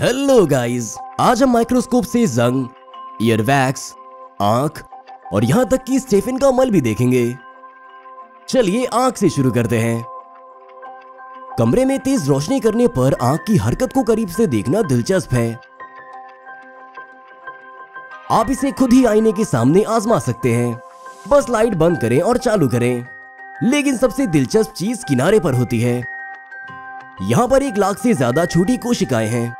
Hello guys आज हम microscope से जंग ईयरवैक्स आँख और यहाँ तक कि स्टेफिन का मल भी देखेंगे। चलिए आँख से शुरू करते हैं। कमरे में तेज रोशनी करने पर आँख की हरकत को करीब से देखना दिलचस्प है। आप इसे खुद ही आईने के सामने आजमा सकते हैं। बस लाइट बंद करें और चालू करें। लेकिन सबसे दिलचस्प चीज़ किनारे पर होती है। यहाँ पर एक लाख से ज़्यादा छोटी कोशिकाएँ हैं।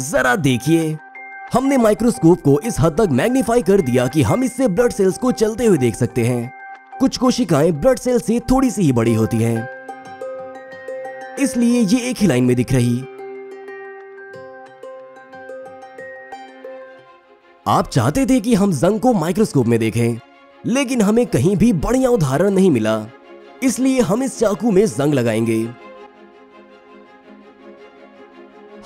जरा देखिए। हमने माइक्रोस्कोप को इस हद तक मैग्नीफाई कर दिया कि हम इससे ब्लड सेल्स को चलते हुए देख सकते हैं। कुछ कोशिकाएँ ब्लड सेल से थोड़ी सी ही बड़ी होती हैं। इसलिए ये एक ही लाइन में दिख रही। आप चाहते थे कि हम जंग को माइक्रोस्कोप में देखें, लेकिन हमें कहीं भी बढ़िया उदाहरण नहीं मिला। इसलिए हम इस चाकू में जंग लगाएँगे।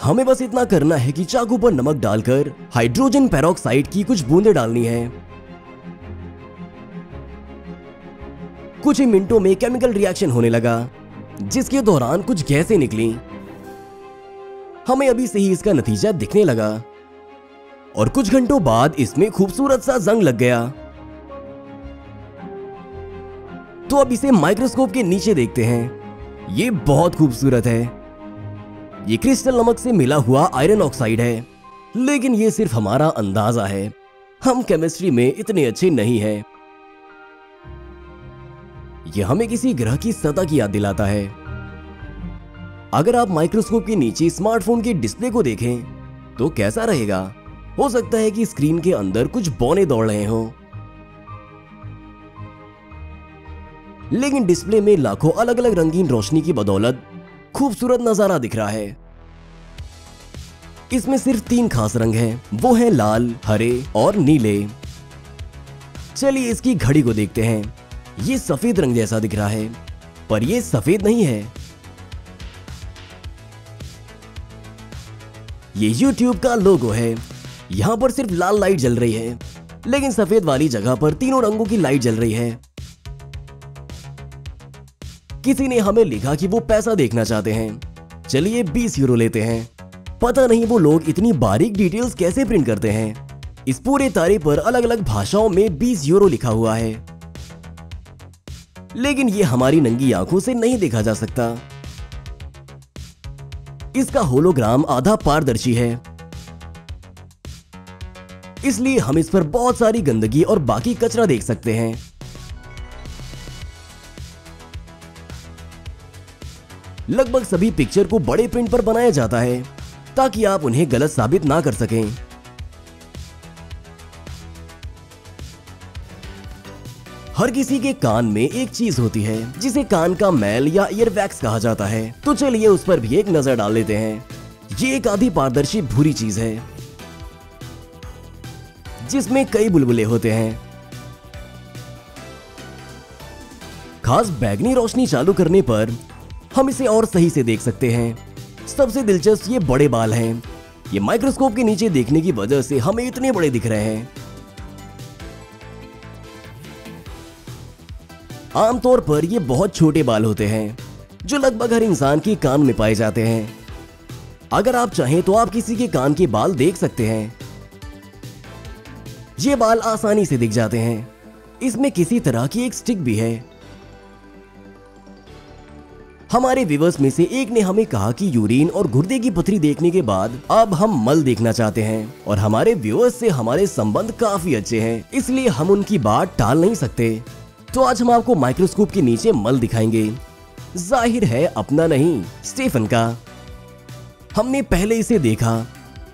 हमें बस इतना करना है कि चाकू पर नमक डालकर हाइड्रोजन पेरोक्साइड की कुछ बूंदें डालनी है। कुछ ही मिनटों में केमिकल रिएक्शन होने लगा, जिसके दौरान कुछ गैसें निकली। हमें अभी से ही इसका नतीजा दिखने लगा। और कुछ घंटों बाद इसमें खूबसूरत सा जंग लग गया। तो अब इसे माइक्रोस्कोप के नीचे देखते हैं। ये बहुत खूबसूरत है। ये क्रिस्टल नमक से मिला हुआ आयरन ऑक्साइड है। लेकिन ये सिर्फ़ हमारा अंदाज़ा है। हम केमिस्ट्री में इतने अच्छे नहीं हैं। यह हमें किसी ग्रह की सतह की याद दिलाता है। अगर आप माइक्रोस्कोप के नीचे स्मार्टफ़ोन के डिस्प्ले को देखें तो कैसा रहेगा? हो सकता है कि स्क्रीन के अंदर कुछ बौने दौड़ रहे हों। लेकिन डिस्प्ले में लाखों अलग अलग रंगीन रोशनी की बदौलत खूबसूरत नज़ारा दिख रहा है। इसमें सिर्फ़ तीन खास रंग हैं। वो हैं लाल, हरे और नीले। चलिए इसकी घड़ी को देखते हैं। ये सफ़ेद रंग जैसा दिख रहा है, पर ये सफ़ेद नहीं है। ये YouTube का लोगो है। यहाँ पर सिर्फ़ लाल लाइट जल रही है, लेकिन सफ़ेद वाली जगह पर तीनों रंगों की लाइट जल रही है। किसी ने हमें लिखा कि वो पैसा देखना चाहते हैं। चलिए 20 यूरो लेते हैं। पता नहीं वो लोग इतनी बारीक डिटेल्स कैसे प्रिंट करते हैं। इस पूरे तारे पर अलग अलग भाषाओं में 20 यूरो लिखा हुआ है। लेकिन ये हमारी नंगी आँखों से नहीं देखा जा सकता। इसका होलोग्राम आधा पारदर्शी है। इसलिए हम इस पर बहुत सारी गंदगी और बाकी कचरा देख सकते हैं। लगभग सभी पिक्चर को बड़े प्रिंट पर बनाया जाता है, ताकि आप उन्हें गलत साबित ना कर सकें। हर किसी के कान में एक चीज़ होती है, जिसे कान का मैल या ईयरवैक्स कहा जाता है। तो चलिए उस पर भी एक नज़र डाल लेते हैं। ये एक आधी पारदर्शी भूरी चीज़ है, जिसमें कई बुलबुले होते हैं। खास बैगनी रोशनी चालू करने पर हम इसे और सही से देख सकते हैं। सबसे दिलचस्प ये बड़े बाल हैं। ये माइक्रोस्कोप के नीचे देखने की वजह से हमें इतने बड़े दिख रहे हैं। आमतौर पर ये बहुत छोटे बाल होते हैं, जो लगभग हर इंसान के कान में पाए जाते हैं। अगर आप चाहें तो आप किसी के कान के बाल देख सकते हैं। ये बाल आसानी से दिख जाते हैं। इसमें किसी तरह की एक स्टिक भी है। हमारे व्यूवर्स में से एक ने हमें कहा कि यूरिन और गुर्दे की पथरी देखने के बाद अब हम मल देखना चाहते हैं। और हमारे व्यूवर्स से हमारे संबंध काफ़ी अच्छे हैं, इसलिए हम उनकी बात टाल नहीं सकते। तो आज हम आपको माइक्रोस्कोप के नीचे मल दिखाएँगे। ज़ाहिर है अपना नहीं स्टेफन का। हमने पहले इसे देखा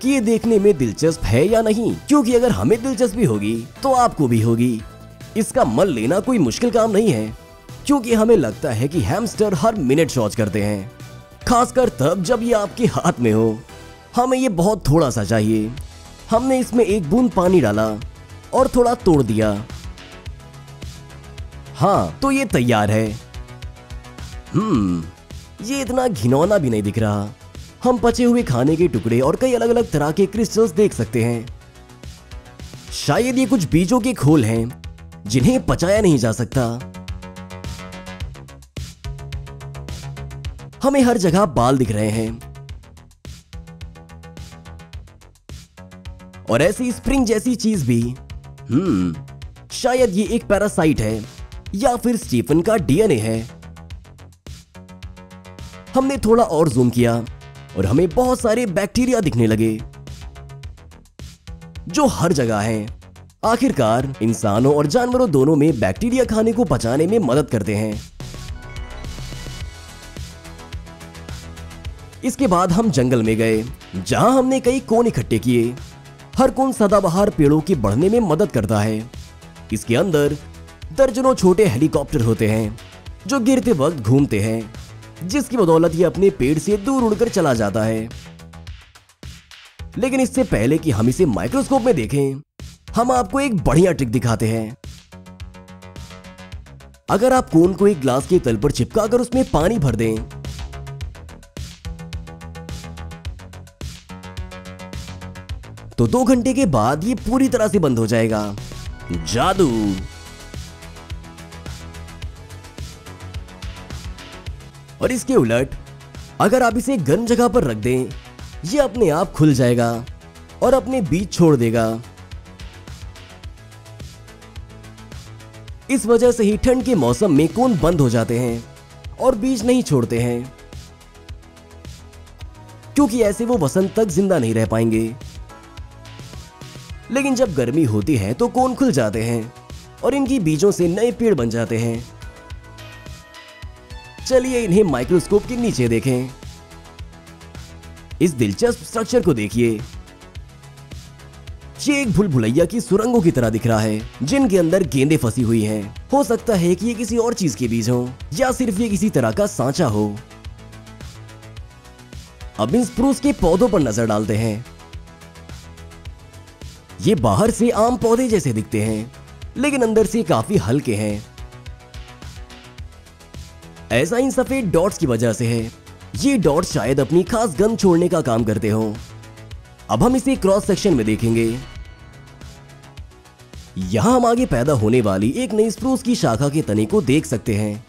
कि ये देखने में दिलचस्प है या नहीं, क्योंकि अगर हमें दिलचस्पी होगी तो आपको भी होगी। इसका मल लेना कोई मुश्किल काम नहीं है। क्योंकि हमें लगता है कि हैमस्टर हर मिनट शौच करते हैं, खासकर तब जब ये आपके हाथ में हो। हमें ये बहुत थोड़ा सा चाहिए। हमने इसमें एक बूंद पानी डाला और थोड़ा तोड़ दिया। हाँ तो ये तैयार है। हम्म ये इतना घिनौना भी नहीं दिख रहा। हम पचे हुए खाने के टुकड़े और कई अलग अलग तरह के क्रिस्टल्स देख सकते हैं। शायद ये कुछ बीजों के खोल हैं, जिन्हें पचाया नहीं जा सकता। हमें हर जगह बाल दिख रहे हैं। और ऐसी स्प्रिंग जैसी चीज़ भी। हम्म शायद ये एक पैरासाइट है, या फिर स्टीफन का डीएनए है। हमने थोड़ा और जूम किया, और हमें बहुत सारे बैक्टीरिया दिखने लगे, जो हर जगह हैं। आखिरकार, इंसानों और जानवरों दोनों में बैक्टीरिया खाने को बचाने में मदद करते हैं। इसके बाद हम जंगल में गए, जहाँ हमने कई कोन इकट्ठे किए। हर कोन सदाबहार पेड़ों के बढ़ने में मदद करता है। इसके अंदर दर्जनों छोटे हेलीकॉप्टर होते हैं, जो गिरते वक्त घूमते हैं, जिसकी बदौलत ये अपने पेड़ से दूर उड़कर चला जाता है। लेकिन इससे पहले कि हम इसे माइक्रोस्कोप में देखें, हम आपको एक बढ़िया ट्रिक दिखाते हैं। अगर आप कोन को एक ग्लास के तल पर चिपकाकर उसमें पानी भर दें तो दो घंटे के बाद ये पूरी तरह से बंद हो जाएगा। जादू। और इसके उलट, अगर आप इसे गर्म जगह पर रख दें, ये अपने आप खुल जाएगा और अपने बीज छोड़ देगा। इस वजह से ही ठंड के मौसम में कोन बंद हो जाते हैं और बीज नहीं छोड़ते हैं, क्योंकि ऐसे वो वसंत तक ज़िंदा नहीं रह पाएँगे। लेकिन जब गर्मी होती है तो कोन खुल जाते हैं और इनकी बीजों से नए पेड़ बन जाते हैं। चलिए इन्हें माइक्रोस्कोप के नीचे देखें। इस दिलचस्प स्ट्रक्चर को देखिए। ये एक भूल भुलैया की सुरंगों की तरह दिख रहा है, जिनके अंदर गेंदे फंसी हुई हैं। हो सकता है कि ये किसी और चीज़ के बीज हो, या सिर्फ़ ये किसी तरह का सांचा हो। अब इन स्प्रूस के पौधों पर नज़र डालते हैं। ये बाहर से आम पौधे जैसे दिखते हैं, लेकिन अंदर से काफ़ी हल्के हैं। ऐसा इन सफ़ेद डॉट्स की वजह से है। ये डॉट्स शायद अपनी खास गंध छोड़ने का काम करते हो। अब हम इसे क्रॉस सेक्शन में देखेंगे। यहाँ हम आगे पैदा होने वाली एक नई स्प्रूस की शाखा के तने को देख सकते हैं।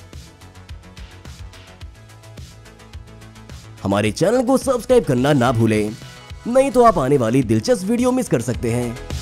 हमारे चैनल को सब्सक्राइब करना ना भूलें। नहीं तो आप आने वाली दिलचस्प वीडियो मिस कर सकते हैं।